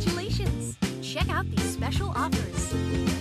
Congratulations! Check out these special offers.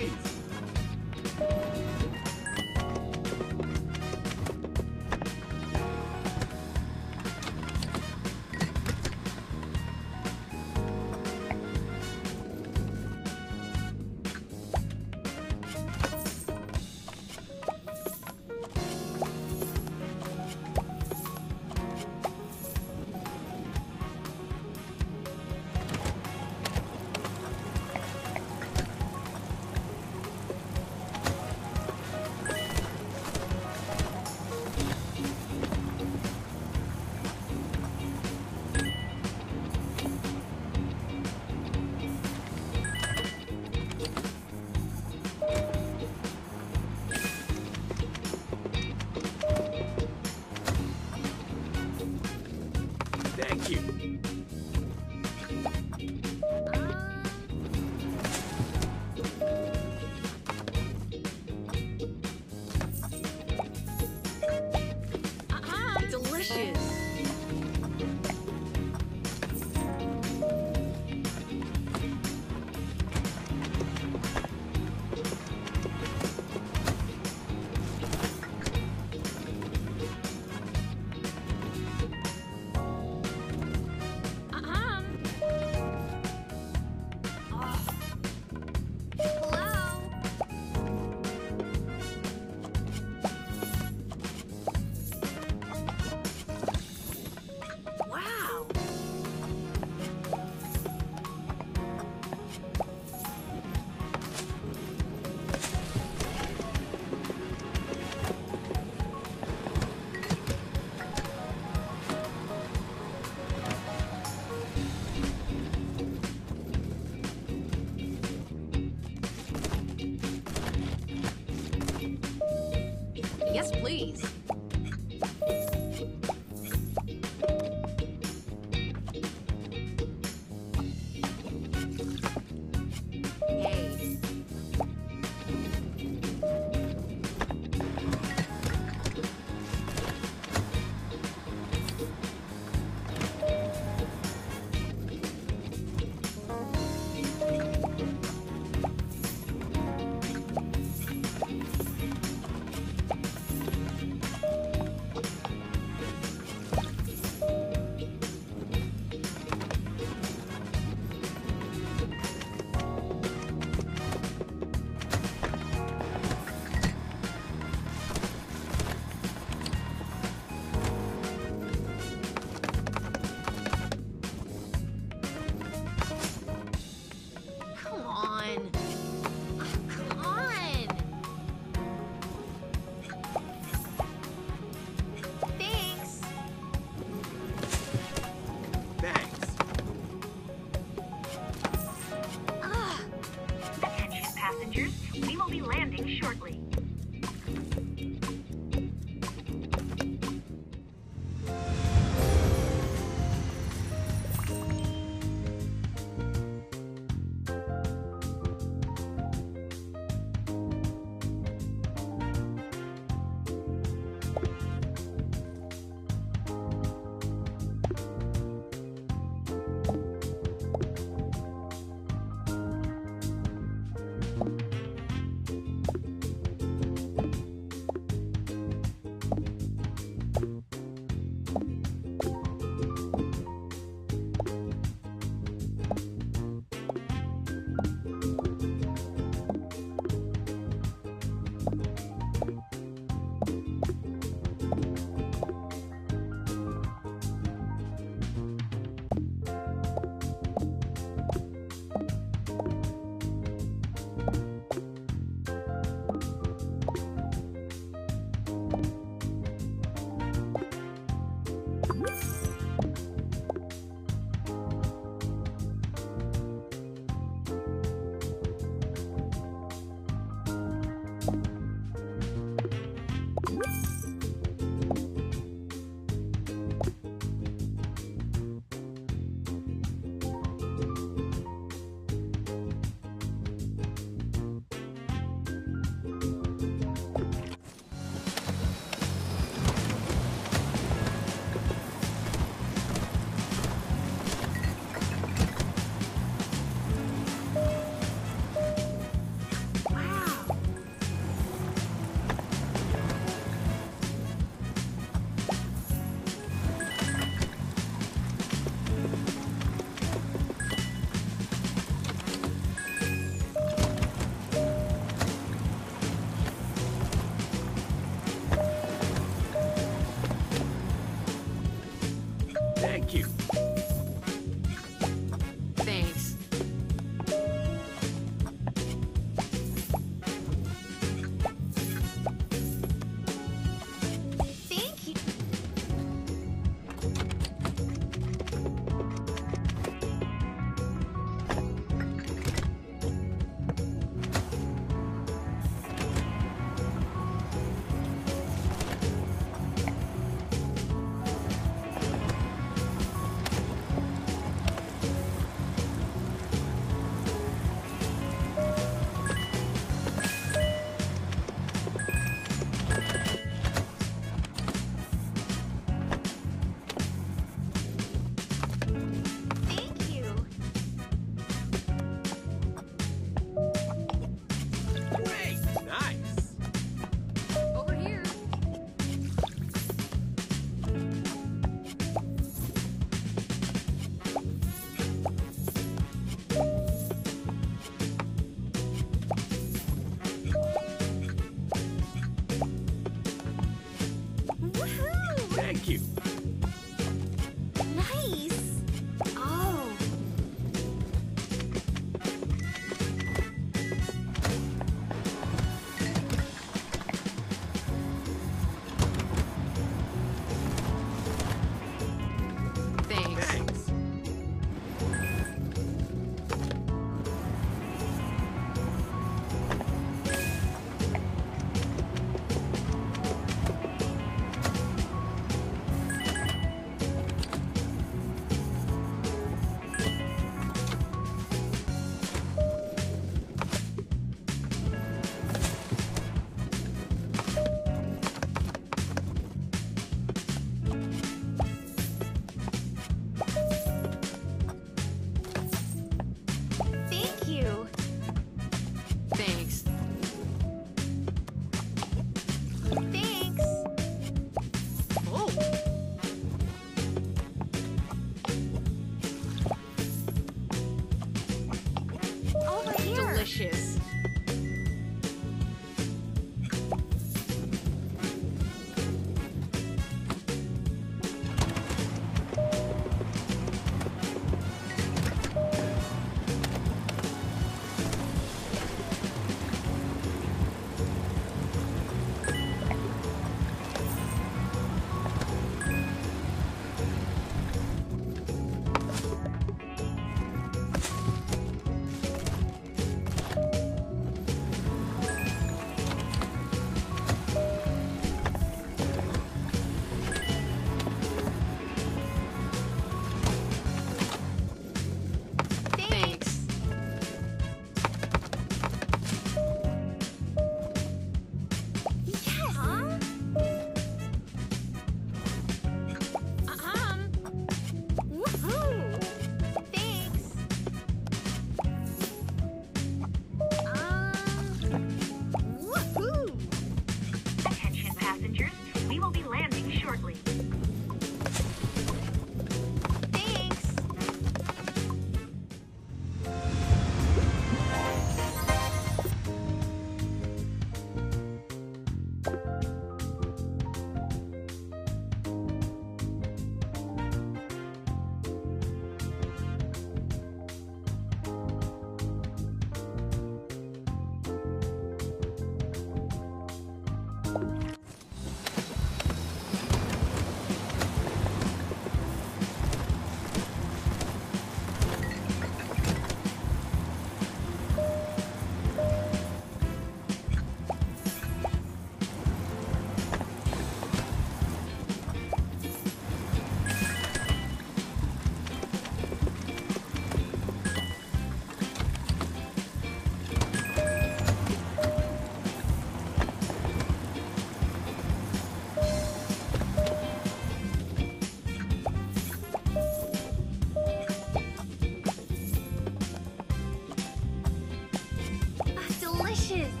dishes.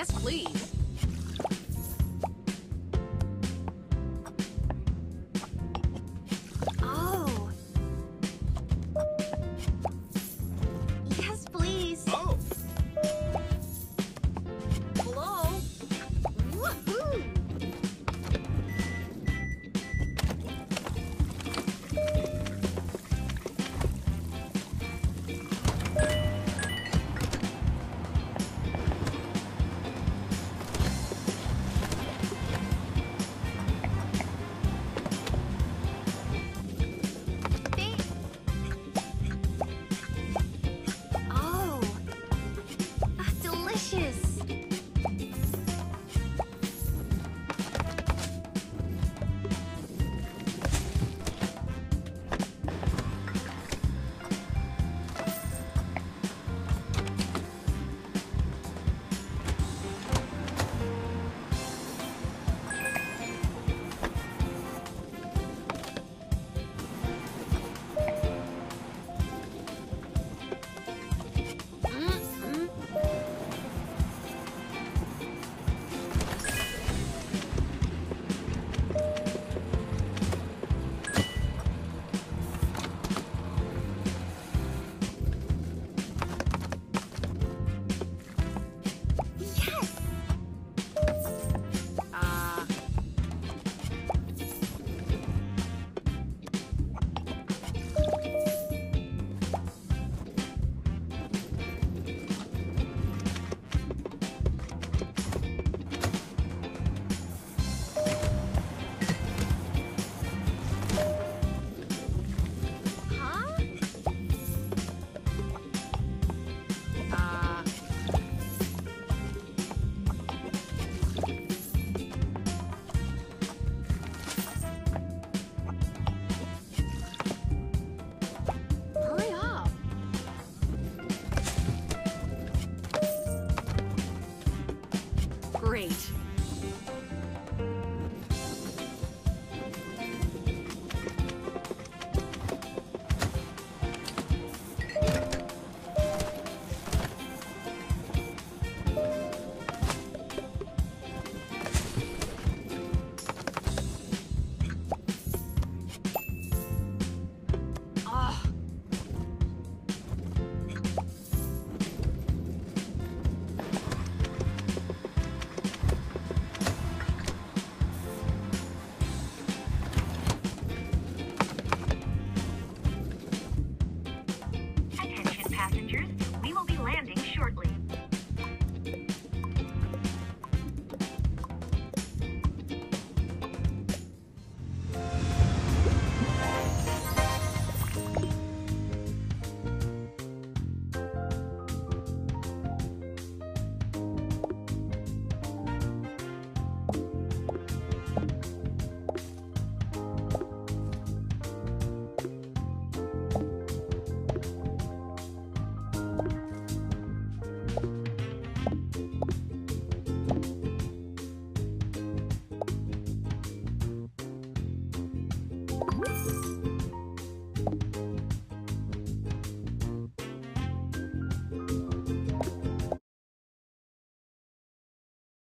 Yes, please.